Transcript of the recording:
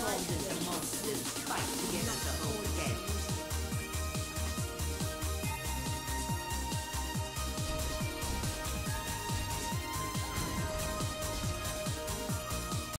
behind it, monsters.